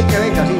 Venga, venga, sí.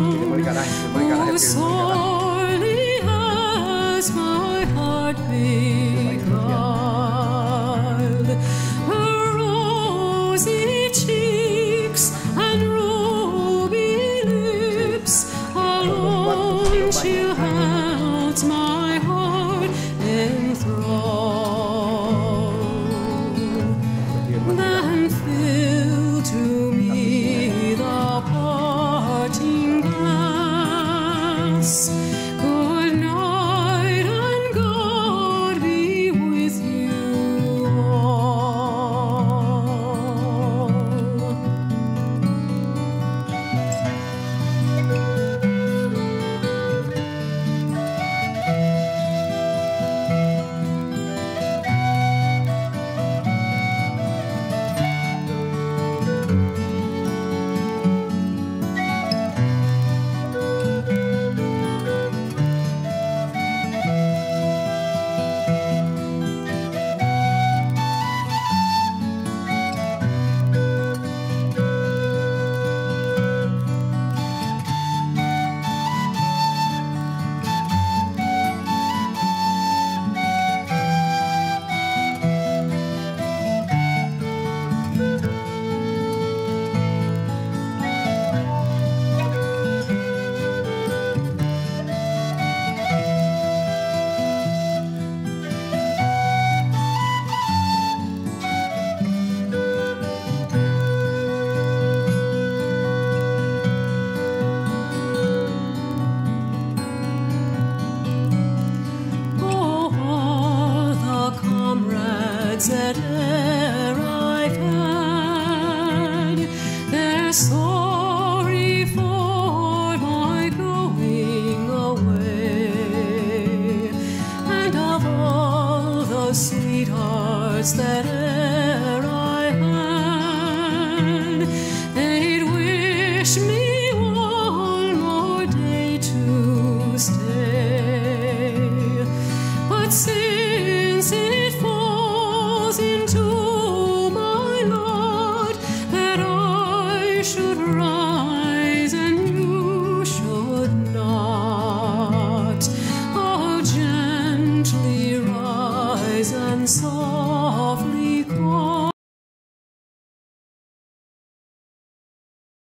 無理かなか